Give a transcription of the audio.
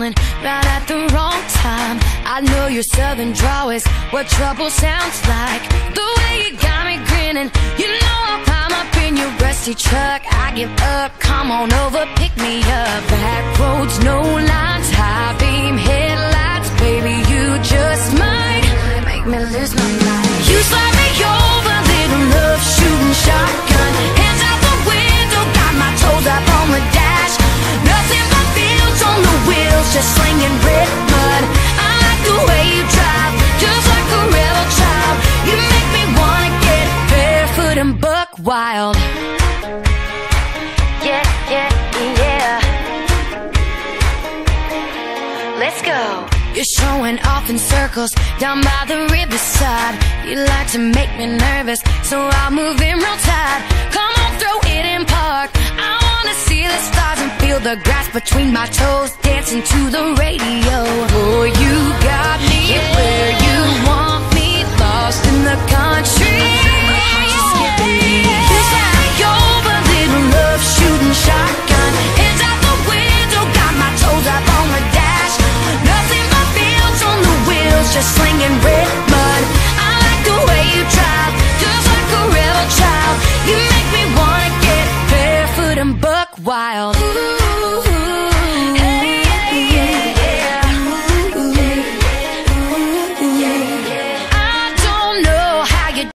calling right at the wrong time. I know your southern drawl is what trouble sounds like. The way you got me grinning, you know I'll climb up in your rusty truck. I give up, come on over, pick me up. Back roads, no lines, high beam headlights, baby, you just might make me lose my mind. Wild. Yeah, yeah, yeah. Let's go. You're showing off in circles down by the riverside. You like to make me nervous, so I'll move in real tight. Come on, throw it in park. I wanna see the stars and feel the grass between my toes, dancing to the radio. Oh, you wild. Ooh.